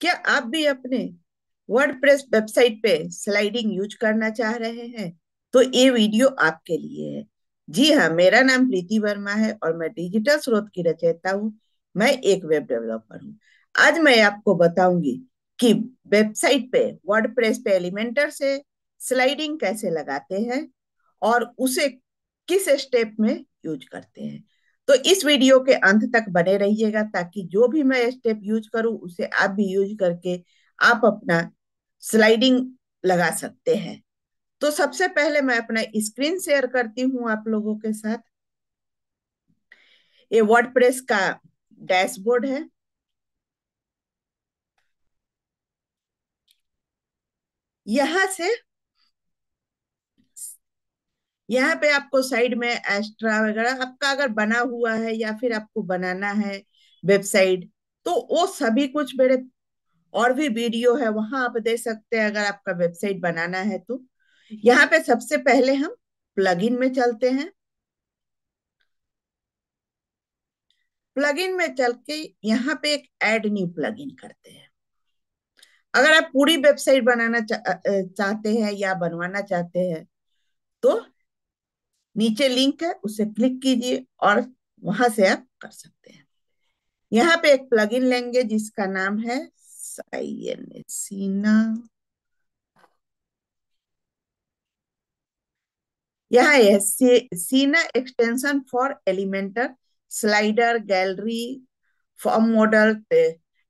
क्या आप भी अपने वर्डप्रेस वेबसाइट पे स्लाइडिंग यूज़ करना चाह रहे हैं? तो ये वीडियो आपके लिए है। जी हाँ मेरा नाम प्रीति वर्मा है और मैं डिजिटल स्रोत की रचयिता हूँ। मैं एक वेब डेवलपर हूँ। आज मैं आपको बताऊँगी कि वेबसाइट पे वर्डप्रेस पे एलिमेंटर से स्लाइडिंग कैसे लगाते हैं और उसे किस स्टेप में यूज़ करते हैं। तो इस वीडियो के अंत तक बने रहिएगा ताकि जो भी मैं स्टेप यूज़ करूँ, उसे आप भी यूज़ करके आप अपना स्लाइडिंग लगा सकते हैं। तो सबसे पहले मैं अपना स्क्रीन शेयर करती हूँ आप लोगों के साथ। ये वर्डप्रेस का डैशबोर्ड है। यहाँ से यहाँ पे आपको साइड में एक्स्ट्रा वगैरह आपका अगर बना हुआ है या फिर आपको बनाना है वेबसाइट तो वो सभी कुछ मेरे और भी वीडियो है वहाँ आप दे सकते हैं अगर आपका वेबसाइट बनाना है तो। यहाँ पे सबसे पहले हम प्लगइन में चलते हैं। प्लगइन में चल के यहाँ पे एक एड न्यू प्लगइन करते हैं। अगर आप पूरी वेबसाइट बनाना चा, चाहते हैं या बनवाना चाहते हैं तो नीचे लिंक है, उसे क्लिक कीजिए और वहाँ से आप कर सकते हैं। यहाँ पे एक प्लगइन लेंगे जिसका नाम है सीना यहाँ है Sina extension for Elementor slider gallery form modal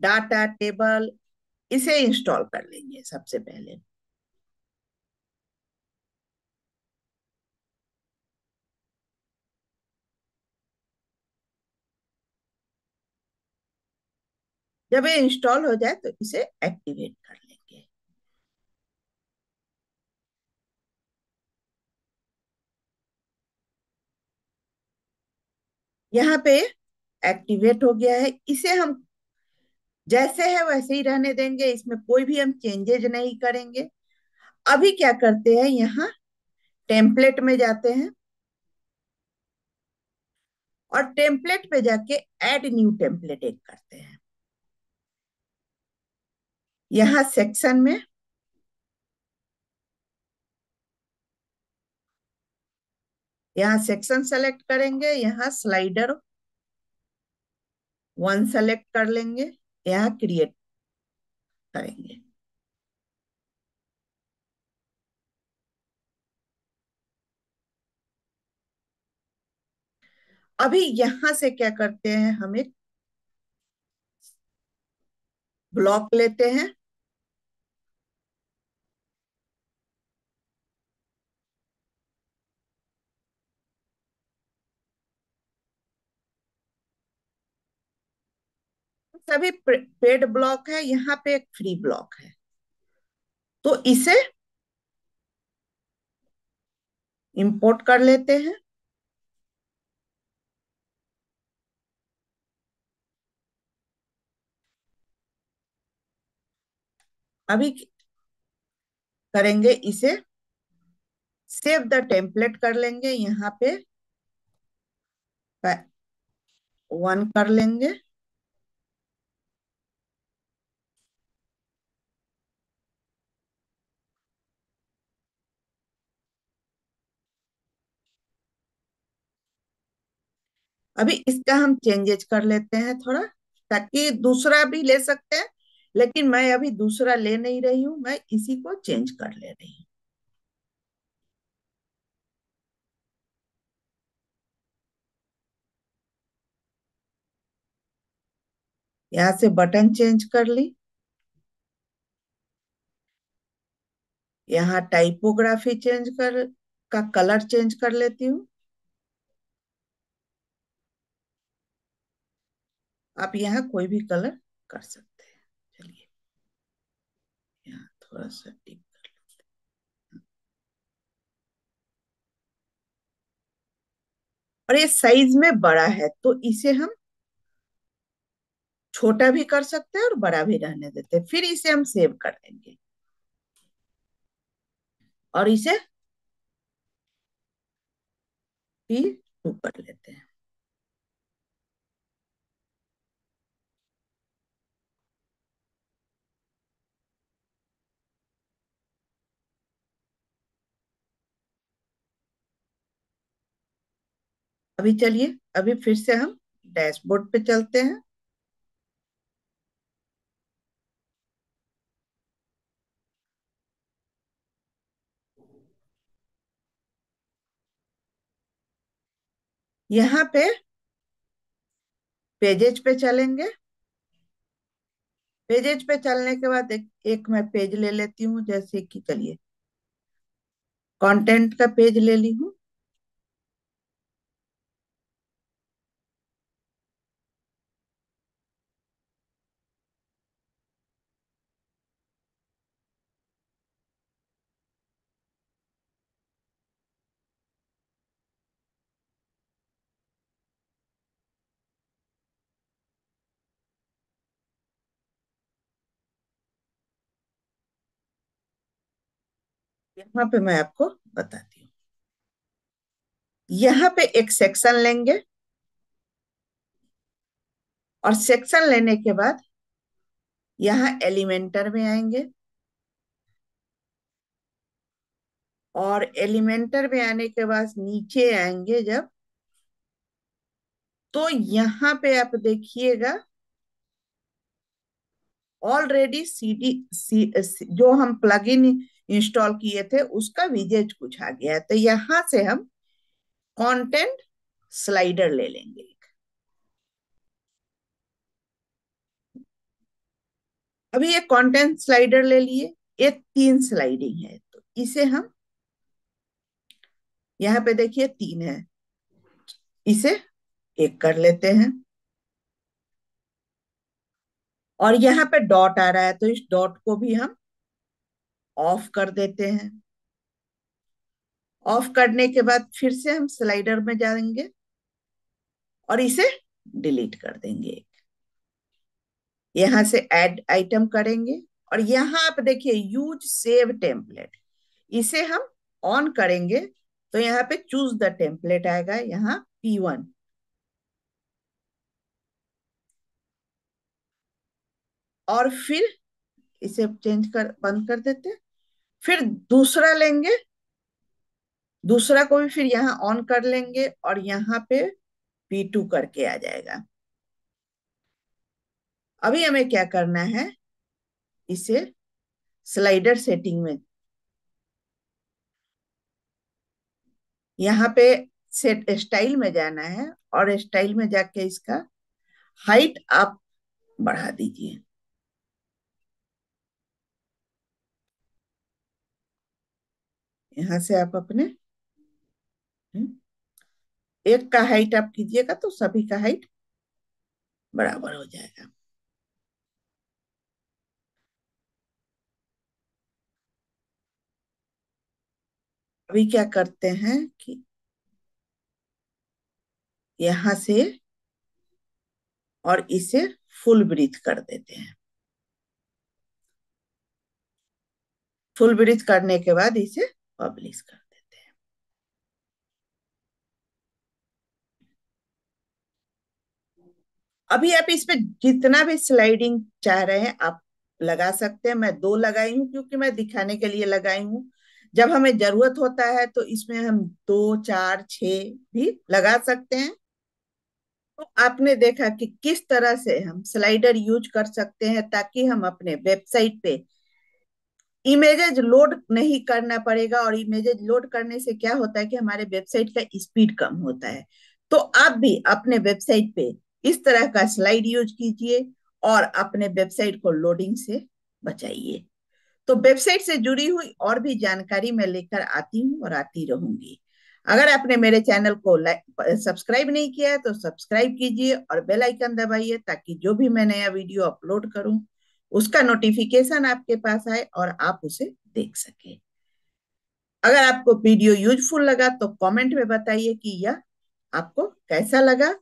data table इसे इंस्टॉल कर लेंगे सबसे पहले। जब ये इंस्टॉल हो जाए तो इसे एक्टिवेट कर लेंगे। यहाँ पे एक्टिवेट हो गया है। इसे हम जैसे है वैसे ही रहने देंगे। इसमें कोई भी हम चेंजेज नहीं करेंगे। अभी क्या करते हैं, यहाँ टेम्पलेट में जाते हैं और टेम्पलेट पे जाके ऐड न्यू टेम्पलेट एक करते हैं। यहाँ सेक्शन में यहाँ सेक्शन सेलेक्ट करेंगे, यहाँ स्लाइडर वन सेलेक्ट कर लेंगे, यहाँ क्रिएट करेंगे। अभी यहाँ से क्या करते हैं, हम एक ब्लॉक लेते हैं। सभी पेड ब्लॉक है, यहाँ पे एक फ्री ब्लॉक है। तो इसे इंपोर्ट कर लेते हैं। अभी करेंगे इसे सेव द टेम्पलेट कर लेंगे, यहाँ पे वन कर लेंगे। अभी इसका हम चेंजेज कर लेते हैं थोड़ा, ताकि दूसरा भी ले सकते हैं, लेकिन मैं अभी दूसरा ले नहीं रही हूँ, मैं इसी को चेंज कर ले रही हूँ। यहाँ से बटन चेंज कर ली। यहाँ टाइपोग्राफी चेंज कर, का कलर चेंज कर लेती हूँ। आप यहाँ कोई भी कलर कर सकते हैं। चलिए। यहाँ थोड़ा सा टिप कर लेते और ये साइज़ में बड़ा है तो इसे हम छोटा भी कर सकते हैं और बड़ा भी रहने देते हैं। फिर इसे हम सेव कर देंगे। और इसे भी कर लेते हैं। अभी चलिए अभी फिर से हम डैशबोर्ड पे चलते हैं। यहाँ पे पेजेज पे चलेंगे। पेजेज पे चलने के बाद एक, एक मैं पेज ले लेती हूँ जैसे कि चलिए। कंटेंट का पेज ले ली हूँ। यहाँ पे मैं आपको बताती हूँ। यहाँ पे एक सेक्शन लेंगे। और सेक्शन लेने के बाद यहाँ एलिमेंटर में आएँगे। और एलिमेंटर में आने के बाद नीचे आएँगे जब तो यहाँ पे आप देखिएगा ऑलरेडी सी डी सी, जो हम प्लगइन इंस्टॉल किए थे, उसका विजेज कुछ आ गया है। तो यहाँ से हम कंटेंट स्लाइडर ले लेंगे अभी ये कंटेंट स्लाइडर ले लिए, ये तीन स्लाइडिंग है तो इसे हम यहाँ पे देखिए तीन है, इसे एक कर लेते हैं। और यहाँ पे डॉट आ रहा है तो इस डॉट को भी हम ऑफ़ कर देते हैं। ऑफ़ करने के बाद फिर से हम स्लाइडर में जाएँगे और इसे डिलीट कर देंगे यहाँ से ऐड आइटम करेंगे और यहाँ आप देखिए यूज़ सेव टेम्पलेट। इसे हम ऑन करेंगे तो यहाँ पे चूज़ द टेम्पलेट आएगा, यहाँ पी वन और फिर इसे चेंज कर, बंद कर देते हैं। फिर दूसरा लेंगे, दूसरा को भी फिर यहाँ ऑन कर लेंगे और यहाँ पे पी टू करके आ जाएगा। अभी हमें क्या करना है? इसे स्लाइडर सेटिंग में यहाँ पे सेट स्टाइल में जाना है और स्टाइल में जाके इसका हाइट आप बढ़ा दीजिए। यहाँ से आप अपने एक का हाइट आप कीजिएगा तो सभी का हाइट बराबर हो जाएगा। अभी क्या करते हैं कि यहाँ से और इसे फुल ब्रीथ कर देते हैं। फुल ब्रीथ करने के बाद इसे पब्लिश कर देते हैं। अभी आप इस पे जितना भी स्लाइडिंग चाह रहे हैं, आप लगा सकते हैं। मैं दो लगाई हूँ, क्योंकि मैं दिखाने के लिए लगाई हूँ। जब हमें ज़रूरत होता है तो इसमें हम दो, चार छ भी लगा सकते हैं। तो आपने देखा कि किस तरह से हम स्लाइडर यूज़ कर सकते हैं, ताकि हम अपने वेबसाइट पे इमेजेज लोड नहीं करना पड़ेगा और इमेजेज लोड करने से क्या होता है कि हमारे वेबसाइट का स्पीड कम होता है। तो आप भी अपने वेबसाइट पे इस तरह का स्लाइड यूज़ कीजिए और अपने वेबसाइट को लोडिंग से बचाइए। तो वेबसाइट से जुड़ी हुई और भी जानकारी मैं लेकर आती हूँ और आती रहूँगी। अगर आपने मेरे चैनल को सब्सक्राइब नहीं किया है तो सब्सक्राइब कीजिए और बेल आइकन दबाइए ताकि जो भी मैं नया वीडियो अपलोड करूँ उसका नोटिफिकेशन आपके पास आए और आप उसे देख सके। अगर आपको वीडियो यूजफुल लगा तो कमेंट में बताइए कि यह आपको कैसा लगा।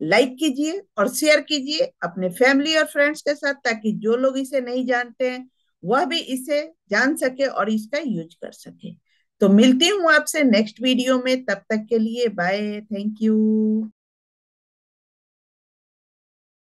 लाइक कीजिए और शेयर कीजिए अपने फैमिली और फ्रेंड्स के साथ ताकि जो लोग इसे नहीं जानते हैं, वह भी इसे जान सके और इसका यूज़ कर सके। तो मिलती हूँ आपसे नेक्स्ट वीडियो में, तब तक के लिए बाय थैंक यू